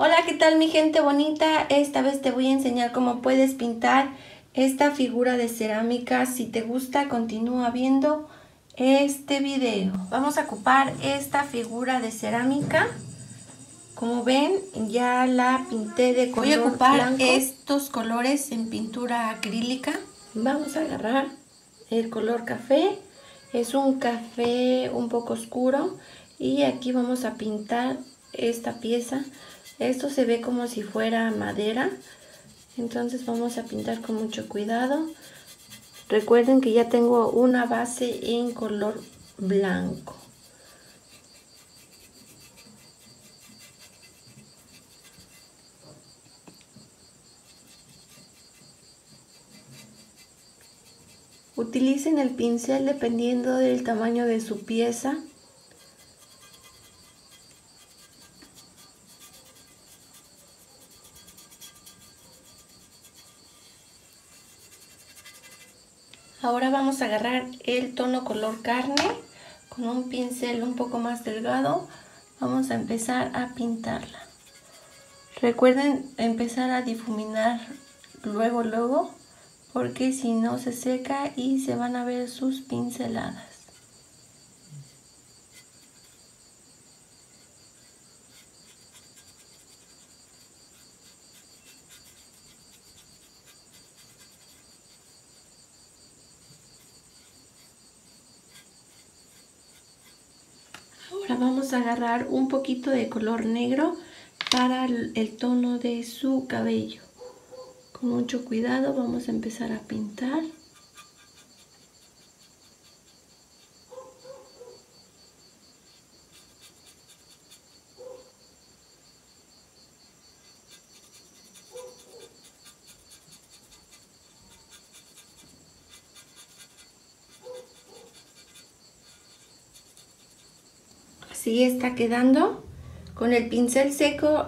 Hola, ¿qué tal mi gente bonita? Esta vez te voy a enseñar cómo puedes pintar esta figura de cerámica. Si te gusta, continúa viendo este video. Vamos a ocupar esta figura de cerámica. Como ven, ya la pinté de color Voy a ocupar estos colores en pintura acrílica. Vamos a agarrar el color café. Es un café un poco oscuro. Y aquí vamos a pintar esta pieza esto se ve como si fuera madera. Entonces vamos a pintar con mucho cuidado. Recuerden que ya tengo una base en color blanco. Utilicen el pincel dependiendo del tamaño de su pieza. Ahora vamos a agarrar el tono color carne con un pincel un poco más delgado. Vamos a empezar a pintarla. Recuerden empezar a difuminar luego, luego, porque si no se seca y se van a ver sus pinceladas. Vamos a agarrar un poquito de color negro para el, tono de su cabello. Con mucho cuidado vamos a empezar a pintar. Está quedando. Con el pincel seco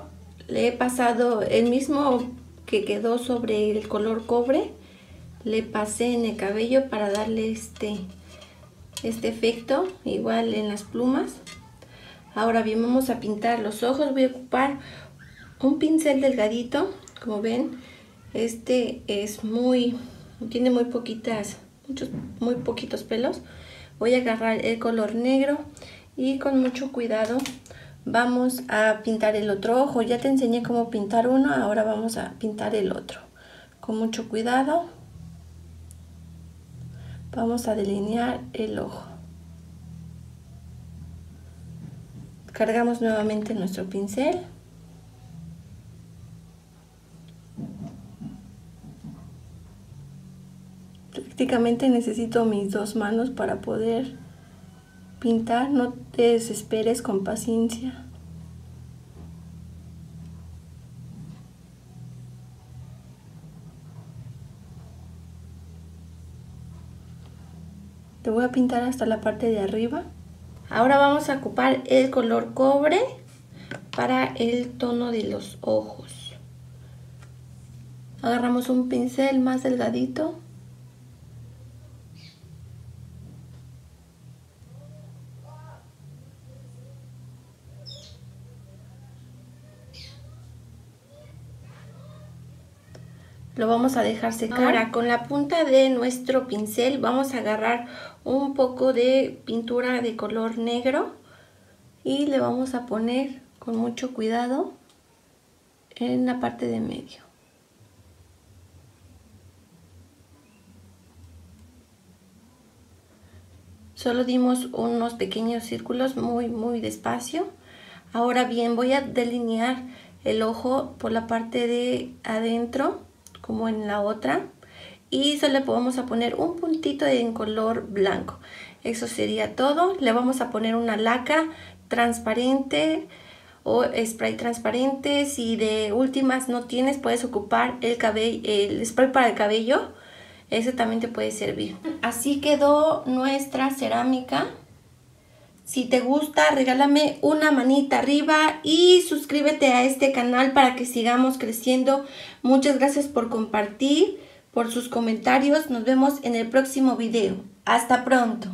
le he pasado el mismo que quedó sobre el color cobre. Le pasé en el cabello para darle este, este efecto, igual en las plumas. Ahora bien, vamos a pintar los ojos. Voy a ocupar un pincel delgadito, como ven. Este es muy, tiene muy poquitas, muchos, muy poquitos pelos. Voy a agarrar el color negro y con mucho cuidado vamos a pintar el otro ojo. Ya te enseñé cómo pintar uno, ahora vamos a pintar el otro. Con mucho cuidado vamos a delinear el ojo. Cargamos nuevamente nuestro pincel. Prácticamente necesito mis dos manos para poder pintar, no te desesperes con paciencia. Te voy a pintar hasta la parte de arriba. Ahora vamos a ocupar el color cobre para el tono de los ojos. Agarramos un pincel más delgadito lo vamos a dejar secar. Ahora con la punta de nuestro pincel vamos a agarrar un poco de pintura de color negro y le vamos a poner con mucho cuidado en la parte de medio. Solo dimos unos pequeños círculos muy muy despacio. Ahora bien voy a delinear el ojo por la parte de adentro como en la otra y solo vamos a poner un puntito en color blanco. Eso sería todo. Le vamos a poner una laca transparente o spray transparente. Si de últimas no tienes puedes ocupar el cabello el spray para el cabello. Ese también te puede servir. Así quedó nuestra cerámica si te gusta, regálame una manita arriba y suscríbete a este canal para que sigamos creciendo. Muchas gracias por compartir, por sus comentarios. Nos vemos en el próximo video. Hasta pronto.